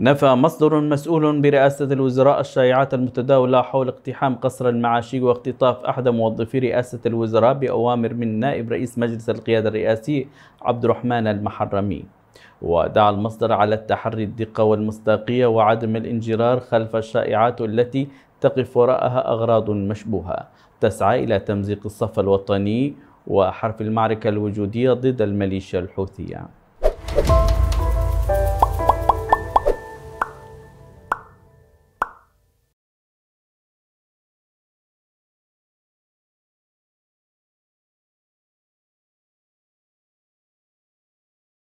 نفى مصدر مسؤول برئاسة الوزراء الشائعات المتداولة حول اقتحام قصر المعاشي واختطاف أحد موظفي رئاسة الوزراء بأوامر من نائب رئيس مجلس القيادة الرئاسي عبد الرحمن المحرمي. ودعا المصدر على التحري الدقة والمصداقية وعدم الانجرار خلف الشائعات التي تقف وراءها أغراض مشبوهة. تسعى إلى تمزيق الصف الوطني وحرف المعركة الوجودية ضد الميليشيا الحوثية.